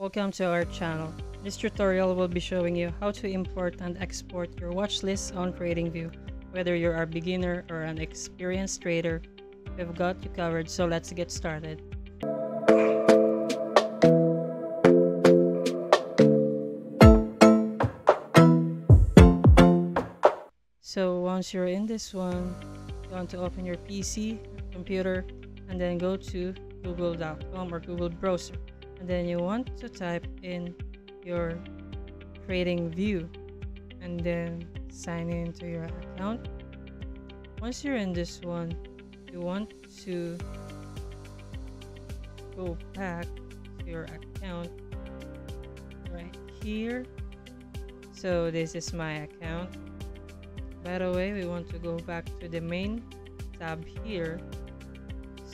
Welcome to our channel. This tutorial will be showing you how to import and export your watch list on TradingView. Whether you're a beginner or an experienced trader, we've got you covered so let's get started. So once you're in this one, you want to open your PC, computer, and then go to google.com um, or Google browser. And then you want to type in your TradingView and then sign in to your account. Once you're in this one, you want to go back to your account right here. So this is my account. By the way, we want to go back to the main tab here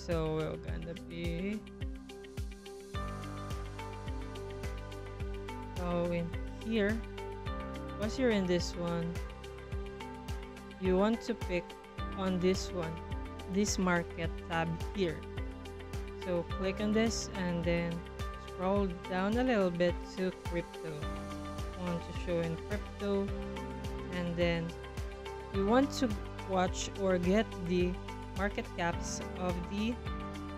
so we're gonna be in here. Once you're in this one you want to pick on this one this market tab here. So click on this and then scroll down a little bit to crypto. Want to show in crypto and then you want to watch or get the market caps of the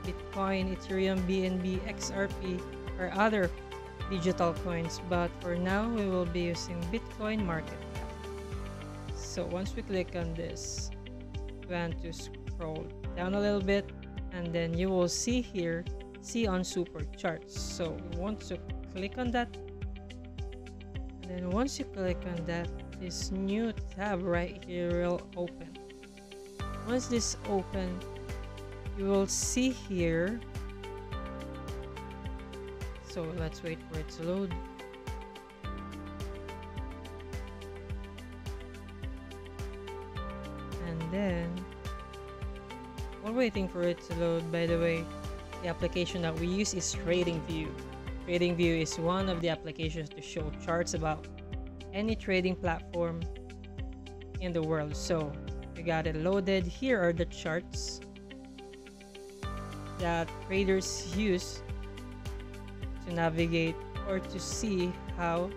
Bitcoin, Ethereum, BNB, XRP, or other digital coins. But for now, we will be using Bitcoin market cap. So once we click on this, we want to scroll down a little bit and then you will see here, see on super charts. So we want to click on that. And then once you click on that, this new tab right here will open once this open you will see here so let's wait for it to load. And then while waiting for it to load by the way. The application that we use is TradingView. TradingView is one of the applications to show charts about any trading platform in the world. So we got it loaded. Here are the charts that traders use to navigate or to see how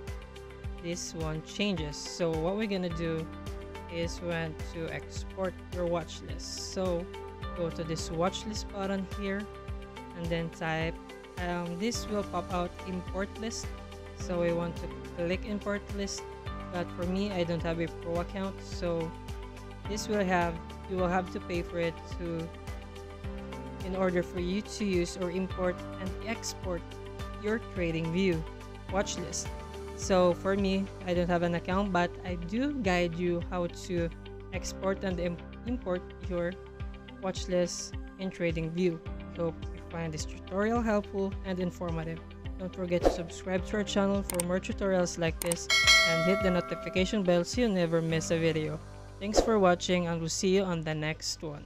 this one changes. So what we're gonna do is we want to export your watch list. So go to this watch list button here and then type um, this will pop out import list so we want to click import list but for me I don't have a pro account so this will have you will have to pay for it to in order for you to use or import and export your TradingView. Watch list. So for me i don't have an account but i do guide you how to export and import your watch list in TradingView. Hope you find this tutorial helpful and informative don't forget to subscribe to our channel for more tutorials like this and hit the notification bell so you never miss a video. Thanks for watching and we'll see you on the next one.